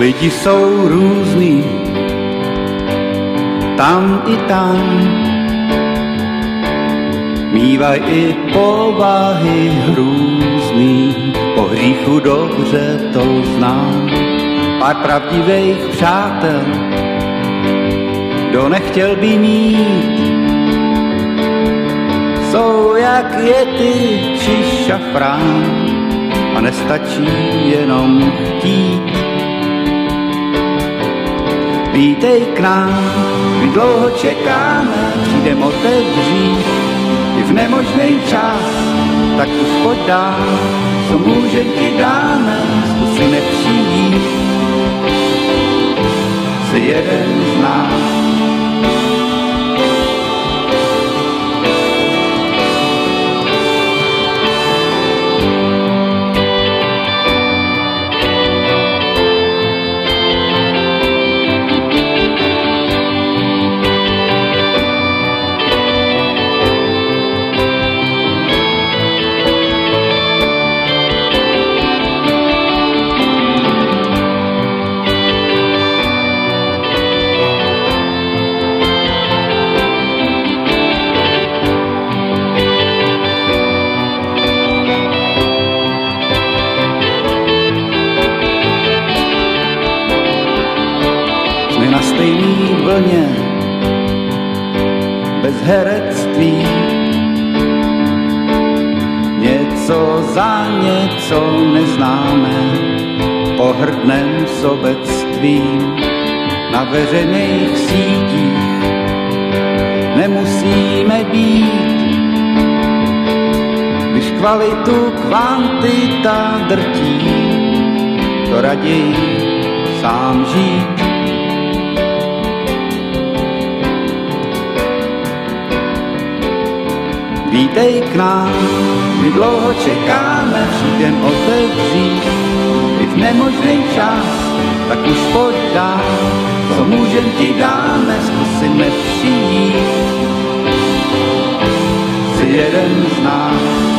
Lidi jsou různý, tam i tam. Mývaj i povahy hrůzný, po hříchu dobře to znám. Pár pravdivých přátel, kdo nechtěl by mít, jsou jak jety či šafrán. A nestačí jenom Vítej k nám, my dlouho čekáme, přijdem otevřít i v nemožný čas, tak už pojď dál, co můžem ti dáme, zkusíme přijít. Si jeden stejný vlně, bez herectví. Něco za něco neznáme, pohrdnem sobectví na veřejných sítích nemusíme být, když kvalitu kvantita drtí, to raději sám žít. Vítej k nám, my dlouho čekáme, přijdem otevřít i v nemožný čas, tak už pojď dál, co můžem ti dáme, zkusíme přijít. Jsi jeden z nás,